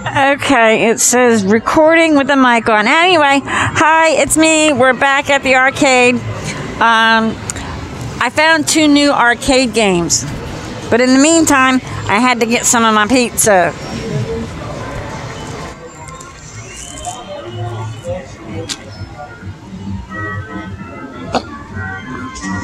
Okay, it says recording with the mic on. Anyway, hi, it's me. We're back at the arcade. Um, I found two new arcade games, but in the meantime, I had to get some of my pizza.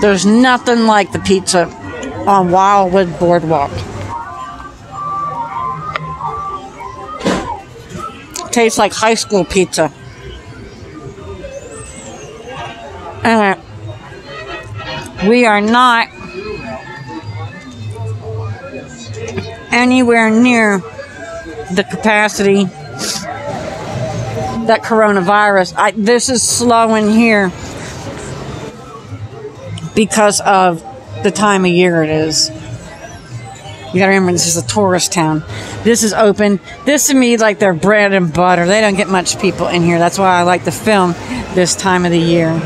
There's nothing like the pizza on Wildwood Boardwalk. Tastes like high school pizza. Uh, we are not anywhere near the capacity that coronavirus. I, this is slow in here because of the time of year it is. You gotta remember, this is a tourist town. This is open. This to me, like their bread and butter. They don't get much people in here. That's why I like to film this time of the year.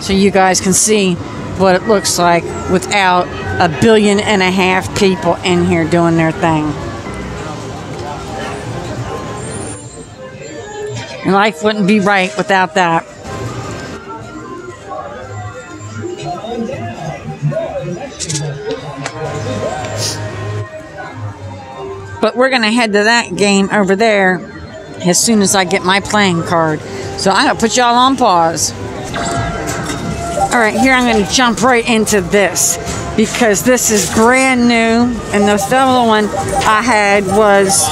So you guys can see what it looks like without a billion and a half people in here doing their thing. And life wouldn't be right without that. But we're going to head to that game over there as soon as I get my playing card. So I'm going to put y'all on pause. All right, here I'm going to jump right into this because this is brand new, and the other one I had was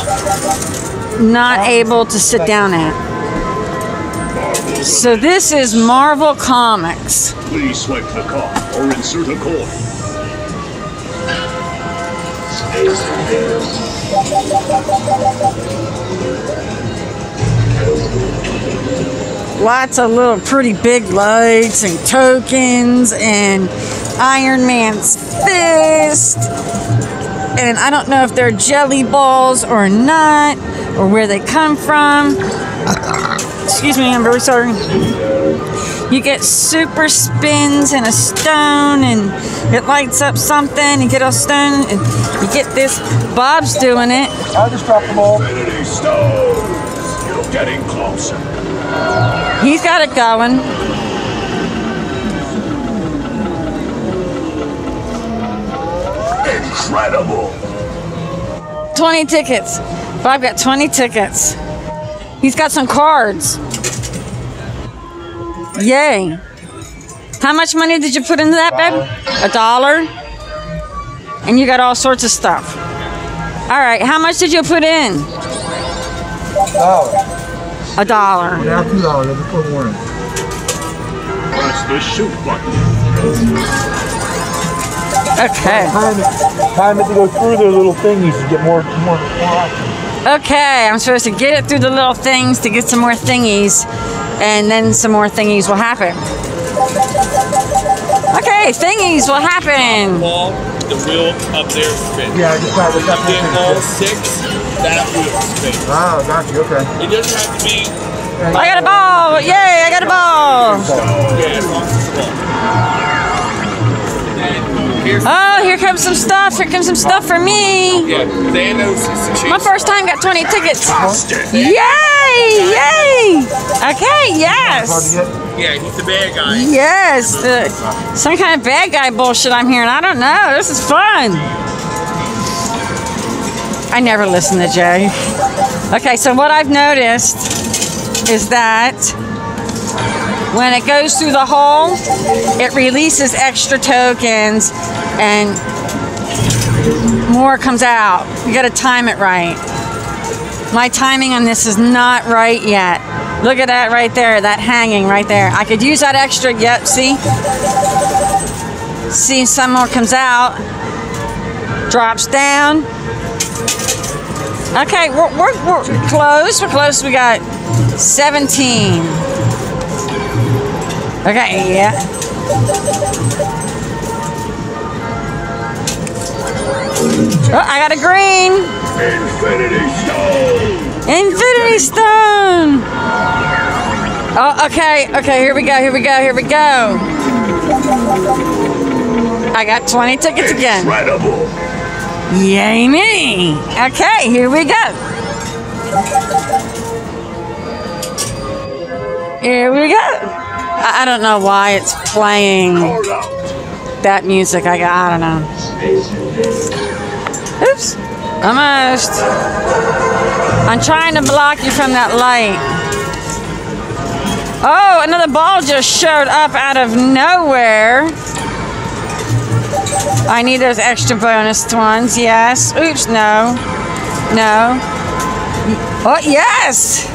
not able to sit down at. So this is Marvel Comics. Please swipe the card or insert a coin. Lots of little pretty big lights and tokens and Iron Man's fist. And I don't know if they're jelly balls or not, or where they come from. Excuse me, I'm very sorry. You get super spins and a stone, and it lights up something. You get a stone, and you get this. Bob's doing it. I just dropped them all. Infinity Stones! You're getting closer. He's got it going. Incredible! 20 tickets. Bob got 20 tickets. He's got some cards. Yay. How much money did you put into that, babe? A dollar? And you got all sorts of stuff. All right, how much did you put in? Oh, A dollar. now two dollars. I just put one. Press the shoot button. Okay. Time it, time it to go through their little thingies to get more, more, more action. Okay, I'm supposed to get it through the little things to get some more thingies, and then some more thingies will happen. Okay, thingies will happen. ball, the wheel up there spins. Yeah, I just got If it. you get all six, that wheel spins. Oh, got you. Okay. It doesn't have to be, I got a ball! Yay, I got a ball! yeah, here's, Oh, here comes some stuff. Here comes some stuff for me. yeah, Thanos is My first time got 20 tickets. Yay! Yay! Okay, yes. Yeah, he's the bad guy. Yes. The, some kind of bad guy bullshit I'm hearing. I don't know. This is fun. I never listen to Jay. Okay, so what I've noticed is that when it goes through the hole, it releases extra tokens and more comes out. You gotta time it right. My timing on this is not right yet. Look at that right there, that hanging right there. I could use that extra, yep, see? See, some more comes out, drops down. Okay, we're, we're, we're close, we're close. We got 17. Okay, yeah. Oh, I got a green. Infinity Stone! Infinity Stone. Oh, okay, okay. Here we go. Here we go. Here we go. I got 20 tickets again. Incredible! Yay me. Okay, here we go. Here we go. I, I don't know why it's playing that music. I, got I don't know. Oops. Almost. I'm trying to block you from that light. Oh, another ball just showed up out of nowhere. I need those extra bonus ones. Yes. Oops, no. No. Oh, yes.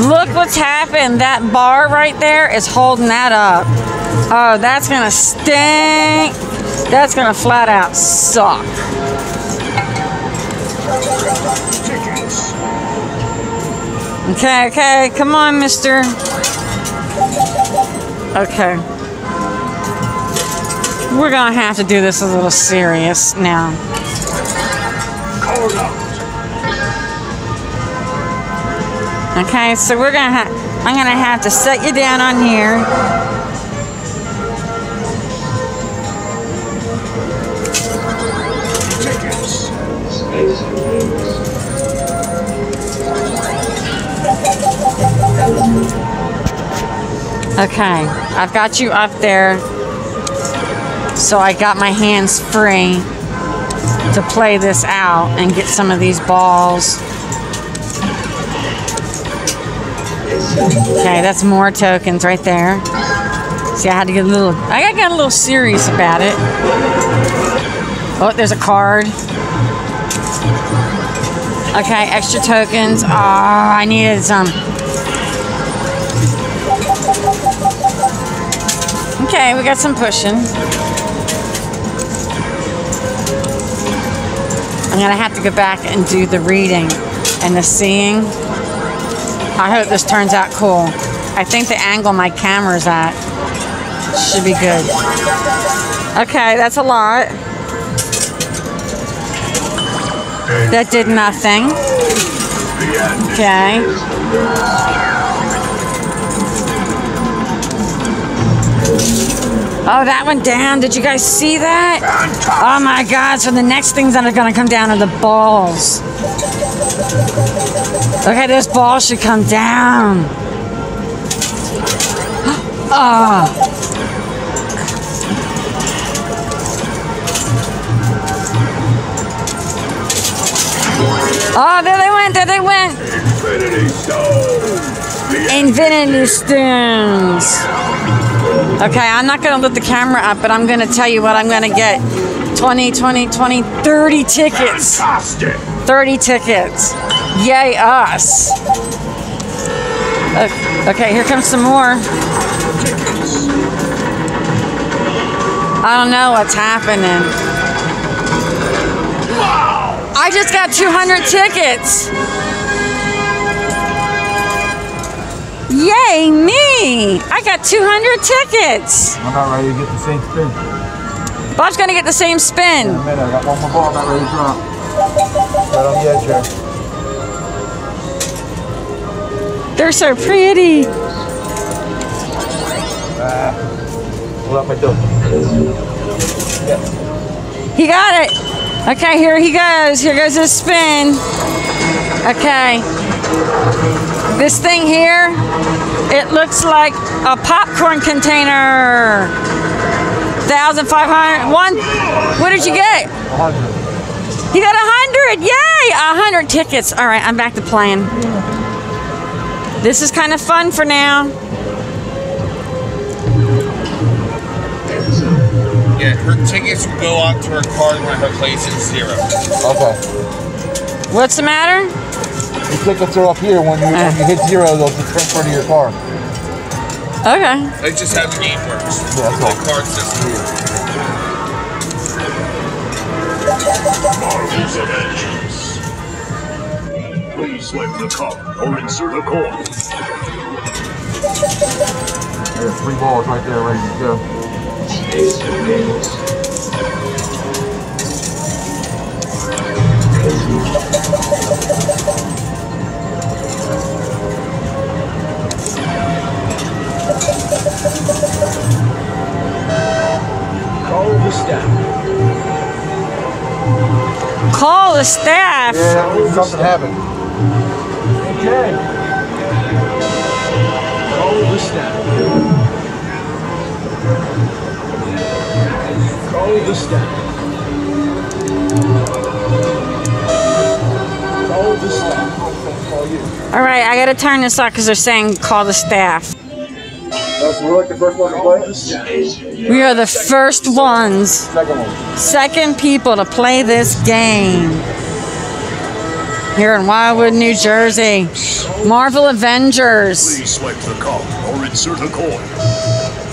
Look what's happened. That bar right there is holding that up. Oh, that's going to stink. That's going to flat out suck. Okay, okay. Come on, mister. Okay. We're going to have to do this a little serious now. Okay, so we're have I'm to have to set you down on here. Okay, I've got you up there. So I got my hands free to play this out and get some of these balls. Okay, that's more tokens right there. See, I had to get a little, I got a little serious about it. Oh, there's a card. Okay, extra tokens. Oh, I needed some. Okay, we got some pushing. I'm gonna have to go back and do the reading and the seeing. I hope this turns out cool. I think the angle my camera's at should be good. Okay, that's a lot. That did nothing. Okay. Oh, that went down. Did you guys see that? Oh my god, so the next things that are gonna come down are the balls. Okay, this ball should come down. Ah. Oh, there they went, there they went. Infinity Stone. The Infinity Stones. Okay, I'm not going to lift the camera up, but I'm going to tell you what I'm going to get 20, 20, 20, 30 tickets. Fantastic. 30 tickets. Yay, us. Okay, here comes some more. I don't know what's happening. Wow. I just got 200 tickets. Yay, me! I got 200 tickets. I'm about ready to get the same spin. Bob's gonna get the same spin. In a minute, I got one more ball about ready to drop. Right on the edge here. They're so pretty. Hold up my dope. He got it. Okay, here he goes. Here goes his spin. Okay. This thing here, it looks like a popcorn container. 1,500. One. What did you get? 100. He got a hundred! Yay! A hundred tickets. All right, I'm back to playing. This is kind of fun for now. Yeah, her tickets will go onto her card when her place is zero. Okay. What's the matter? The tickets are up here. When you, when you hit zero, they'll be transferred to your car. Okay. That's just how the game works. Yeah, that's the all. card system. Marvel's Avengers. Please swipe the card or insert a coin. There's three balls right there ready to go. Call the staff. Call the staff. Yeah, something happened. Okay. Call the staff. Call the staff. Call the staff. All right, I gotta turn this off because they're saying call the staff. Uh, so we're like the first one to play? We are the first ones, Second second people to play this game here in Wildwood, New Jersey. Marvel Avengers. Please swipe the card or insert a coin.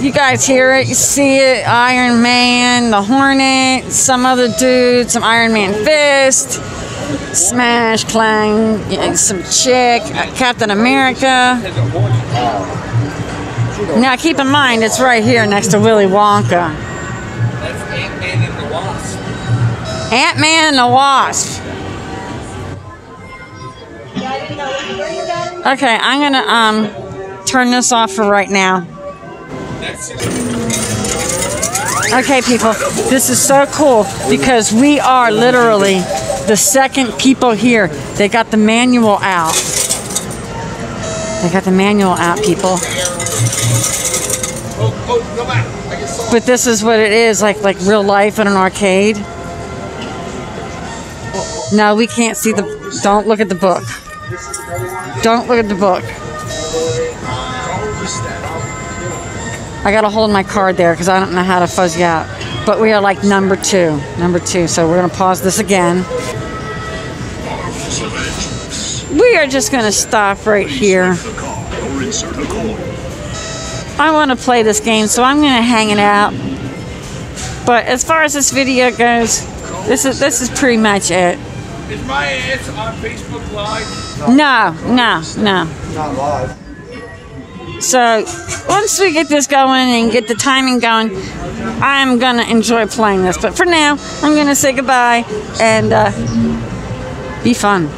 You guys hear it, you see it. Iron Man, the Hornet, some other dude, some Iron Man Fist, Smash, Clang, yeah, some chick, uh, Captain America. Now keep in mind, it's right here next to Willy Wonka. That's Ant-Man and the Wasp. Ant Man and the Wasp. Okay, I'm gonna um turn this off for right now. Okay, people, this is so cool because we are literally the second people here. They got the manual out. They got the manual out, people. But this is what it is, like like real life in an arcade. No, we can't see the. Don't look at the book. Don't look at the book. I gotta hold my card there because I don't know how to fuzzy out. But we are like number two, number two. So we're gonna pause this again. We are just gonna stop right here. I want to play this game, so I'm gonna hang it out. But as far as this video goes, this is this is pretty much it. it. Is my ass on Facebook Live? No, no, no. Not live. So once we get this going and get the timing going, I'm gonna enjoy playing this. But for now, I'm gonna say goodbye and uh, be fun.